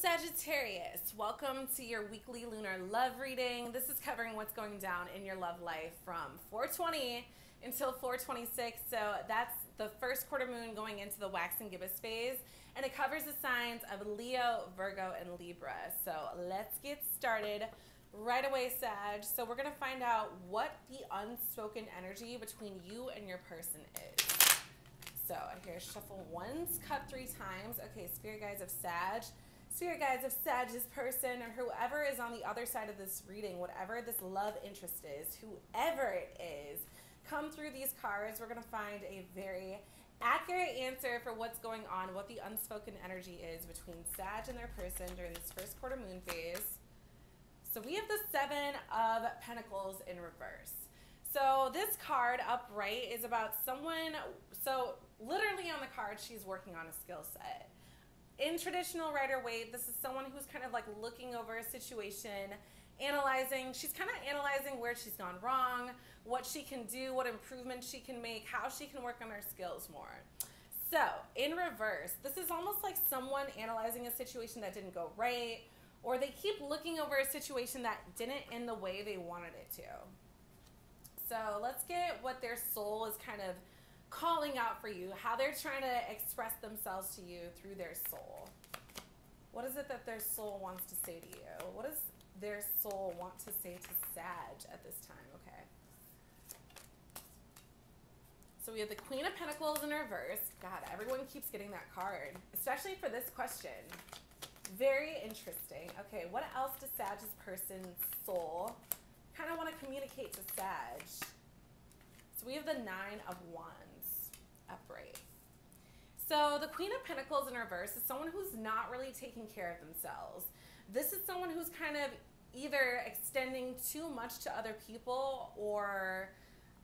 Sagittarius. Welcome to your weekly lunar love reading. This is covering what's going down in your love life from 420 until 426. So that's the first quarter moon going into the waxing gibbous phase. And it covers the signs of Leo, Virgo, and Libra. So let's get started right away, Sag. So we're going to find out what the unspoken energy between you and your person is. So here, shuffle once, cut three times. Okay, spirit guides of Sag spirit guides of Sag's person or whoever is on the other side of this reading, whatever this love interest is, whoever it is, come through these cards. We're going to find a very accurate answer for what's going on, what the unspoken energy is between Sag and their person during this first quarter moon phase. So we have the Seven of Pentacles in reverse. So this card upright is about someone, so literally on the card, she's working on a skill set in traditional Rider Waite, this is someone who's kind of like looking over a situation, analyzing. She's kind of analyzing where she's gone wrong, what she can do, what improvements she can make, how she can work on her skills more. So, in reverse, this is almost like someone analyzing a situation that didn't go right, or they keep looking over a situation that didn't end the way they wanted it to. So, let's get what their soul is kind of calling out for you, how they're trying to express themselves to you through their soul. What is it that their soul wants to say to you? What does their soul want to say to Sag at this time? Okay. So we have the Queen of Pentacles in reverse. God, everyone keeps getting that card, especially for this question. Very interesting. Okay, what else does Sag's person's soul kind of want to communicate to Sag? So we have the Nine of Wands upright. So the Queen of Pentacles in reverse is someone who's not really taking care of themselves. This is someone who's kind of either extending too much to other people or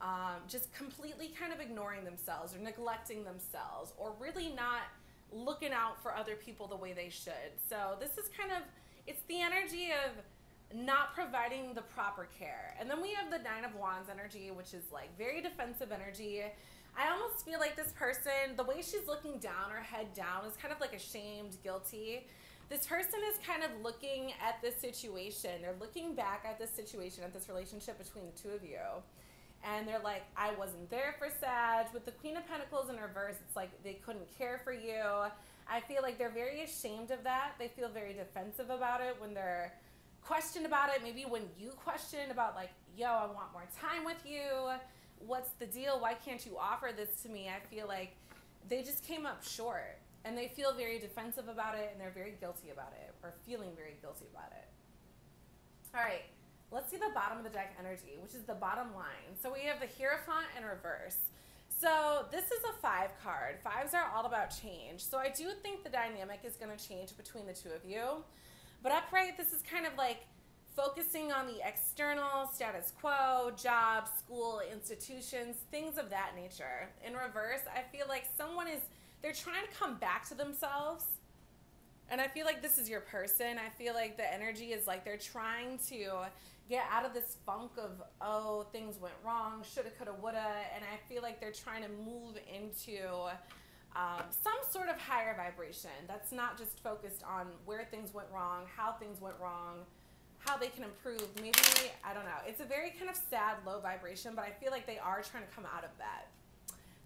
um, just completely kind of ignoring themselves or neglecting themselves or really not looking out for other people the way they should. So this is kind of, it's the energy of not providing the proper care. And then we have the Nine of Wands energy, which is like very defensive energy. I almost feel like this person, the way she's looking down, her head down, is kind of like ashamed, guilty. This person is kind of looking at this situation. They're looking back at this situation, at this relationship between the two of you. And they're like, I wasn't there for Sag. With the Queen of Pentacles in reverse, it's like they couldn't care for you. I feel like they're very ashamed of that. They feel very defensive about it when they're questioned about it. Maybe when you question about, like, yo, I want more time with you what's the deal? Why can't you offer this to me? I feel like they just came up short and they feel very defensive about it and they're very guilty about it or feeling very guilty about it. All right, let's see the bottom of the deck energy, which is the bottom line. So we have the Hierophant in reverse. So this is a five card. Fives are all about change. So I do think the dynamic is going to change between the two of you. But upright, this is kind of like focusing on the external status quo, jobs, school, institutions, things of that nature. In reverse, I feel like someone is, they're trying to come back to themselves. And I feel like this is your person. I feel like the energy is like they're trying to get out of this funk of, oh, things went wrong, shoulda, coulda, woulda. And I feel like they're trying to move into um, some sort of higher vibration that's not just focused on where things went wrong, how things went wrong how they can improve. Maybe, I don't know. It's a very kind of sad, low vibration, but I feel like they are trying to come out of that.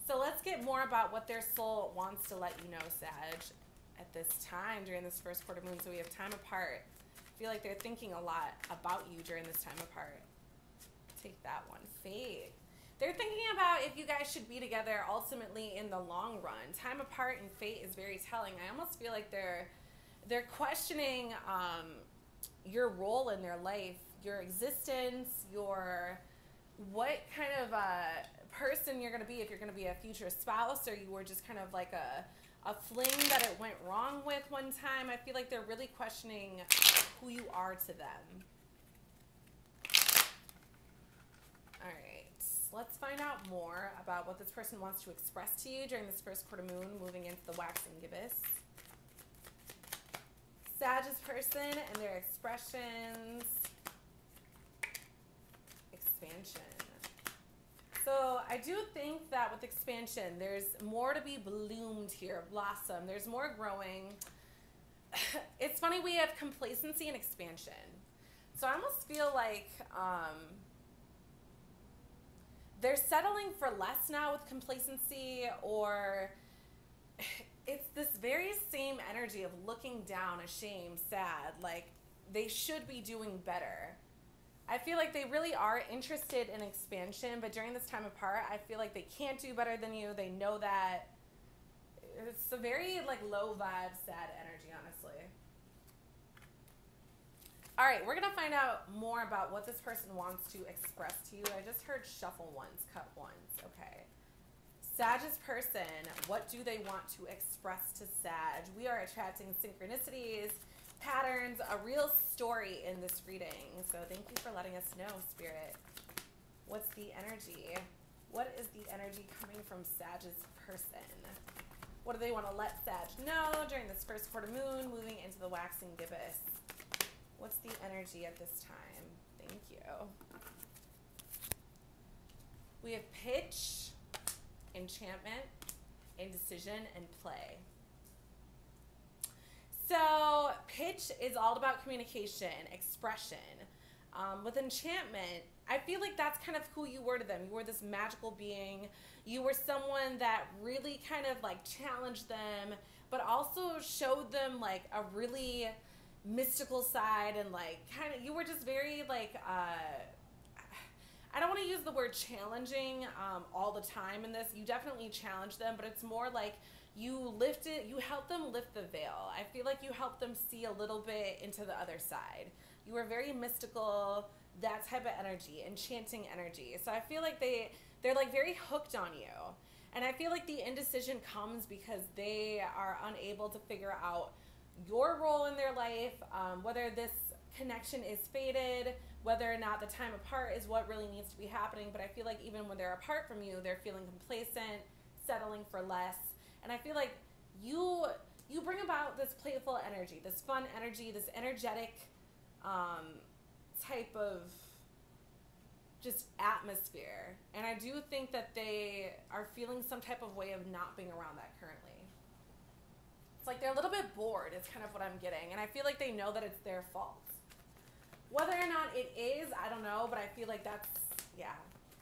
So let's get more about what their soul wants to let you know, Sag, at this time during this first quarter moon. So we have time apart. I feel like they're thinking a lot about you during this time apart. Take that one. Faith. They're thinking about if you guys should be together ultimately in the long run. Time apart and fate is very telling. I almost feel like they're they're questioning um, your role in their life, your existence, your what kind of a person you're going to be if you're going to be a future spouse or you were just kind of like a a fling that it went wrong with one time. I feel like they're really questioning who you are to them. All right, let's find out more about what this person wants to express to you during this first quarter moon, moving into the waxing gibbous. Sagittarius person and their expressions. Expansion. So I do think that with expansion, there's more to be bloomed here, blossom. There's more growing. it's funny we have complacency and expansion. So I almost feel like um, they're settling for less now with complacency, or it's this very same energy of looking down, ashamed, sad, like they should be doing better. I feel like they really are interested in expansion, but during this time apart, I feel like they can't do better than you. They know that it's a very like low vibe, sad energy, honestly. All right, we're gonna find out more about what this person wants to express to you. I just heard shuffle once, cut once. Okay. Sag's person, what do they want to express to Sag? We are attracting synchronicities patterns, a real story in this reading. So thank you for letting us know, Spirit. What's the energy? What is the energy coming from Sag's person? What do they want to let Sag know during this first quarter moon, moving into the waxing gibbous? What's the energy at this time? Thank you. We have pitch, enchantment, indecision, and play. So, pitch is all about communication, expression. Um, with enchantment, I feel like that's kind of who you were to them. You were this magical being. You were someone that really kind of like challenged them, but also showed them like a really mystical side and like kind of, you were just very like, uh, I don't want to use the word challenging um, all the time in this. You definitely challenge them, but it's more like you lift it, you help them lift the veil. I feel like you help them see a little bit into the other side. You are very mystical, that type of energy, enchanting energy. So I feel like they they're like very hooked on you. And I feel like the indecision comes because they are unable to figure out your role in their life, um, whether this connection is faded, whether or not the time apart is what really needs to be happening. But I feel like even when they're apart from you, they're feeling complacent, settling for less and I feel like you you bring about this playful energy, this fun energy, this energetic um, type of just atmosphere. And I do think that they are feeling some type of way of not being around that currently. It's like they're a little bit bored, It's kind of what I'm getting. And I feel like they know that it's their fault. Whether or not it is, I don't know, but I feel like that's, yeah.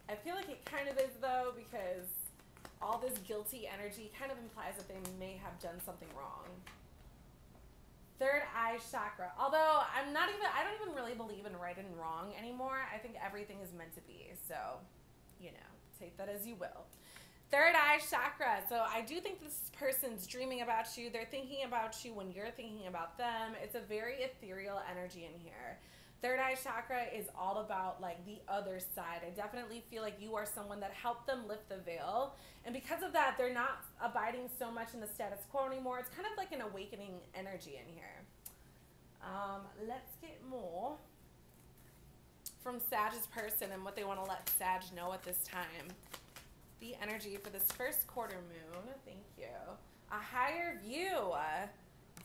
I feel like it kind of is though, because all this guilty energy kind of implies that they may have done something wrong. Third eye chakra. Although I'm not even, I don't even really believe in right and wrong anymore. I think everything is meant to be. So, you know, take that as you will. Third eye chakra. So I do think this person's dreaming about you. They're thinking about you when you're thinking about them. It's a very ethereal energy in here. Third eye chakra is all about like the other side. I definitely feel like you are someone that helped them lift the veil. And because of that, they're not abiding so much in the status quo anymore. It's kind of like an awakening energy in here. Um, let's get more from Sag's person and what they want to let Sag know at this time. The energy for this first quarter moon. Thank you. A higher view.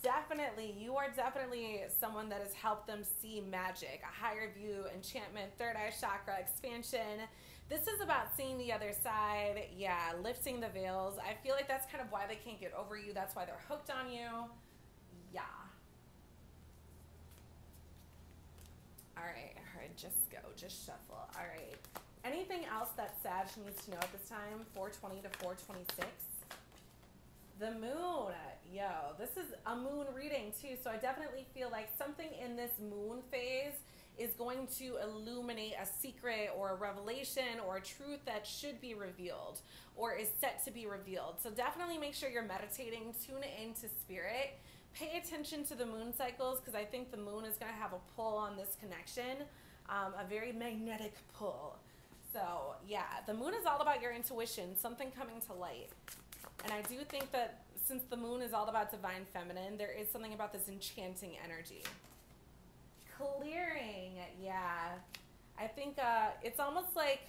Definitely, you are definitely someone that has helped them see magic, a higher view, enchantment, third eye chakra, expansion. This is about seeing the other side, yeah, lifting the veils. I feel like that's kind of why they can't get over you. That's why they're hooked on you. Yeah. All right, all right, just go, just shuffle. All right. Anything else that Sag needs to know at this time? 420 to 426. The moon. Yo, this is a moon reading too. So I definitely feel like something in this moon phase is going to illuminate a secret or a revelation or a truth that should be revealed or is set to be revealed. So definitely make sure you're meditating, tune into spirit, pay attention to the moon cycles because I think the moon is going to have a pull on this connection, um, a very magnetic pull. So, yeah, the moon is all about your intuition, something coming to light. And I do think that since the moon is all about divine feminine, there is something about this enchanting energy. Clearing, yeah. I think uh, it's almost like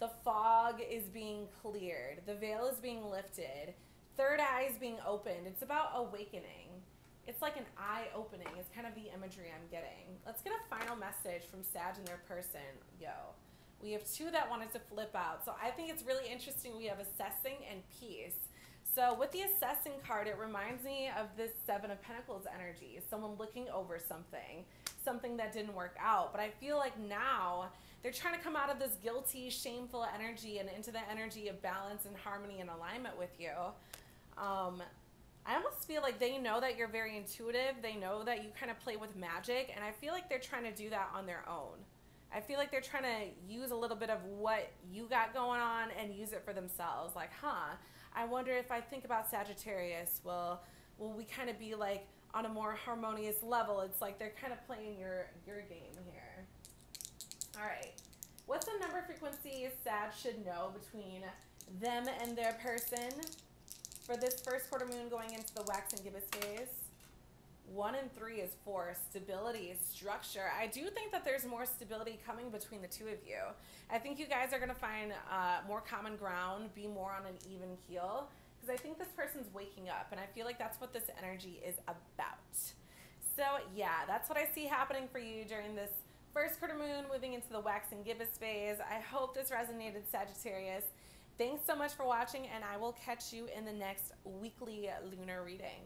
the fog is being cleared, the veil is being lifted, third eye is being opened. It's about awakening. It's like an eye opening, It's kind of the imagery I'm getting. Let's get a final message from Sag and their person. Yo. We have two that wanted to flip out. So I think it's really interesting. We have assessing and peace. So with the assessing card, it reminds me of this Seven of Pentacles energy. Someone looking over something, something that didn't work out. But I feel like now they're trying to come out of this guilty, shameful energy and into the energy of balance and harmony and alignment with you. Um, I almost feel like they know that you're very intuitive. They know that you kind of play with magic, and I feel like they're trying to do that on their own. I feel like they're trying to use a little bit of what you got going on and use it for themselves. Like, huh, I wonder if I think about Sagittarius, will will we kind of be like on a more harmonious level? It's like they're kind of playing your your game here. All right. What's the number frequency Sag should know between them and their person for this first quarter moon going into the waxing gibbous phase? One and three is for stability, structure. I do think that there's more stability coming between the two of you. I think you guys are going to find uh, more common ground, be more on an even keel, because I think this person's waking up, and I feel like that's what this energy is about. So, yeah, that's what I see happening for you during this first quarter moon, moving into the waxing gibbous phase. I hope this resonated, Sagittarius. Thanks so much for watching, and I will catch you in the next weekly lunar reading.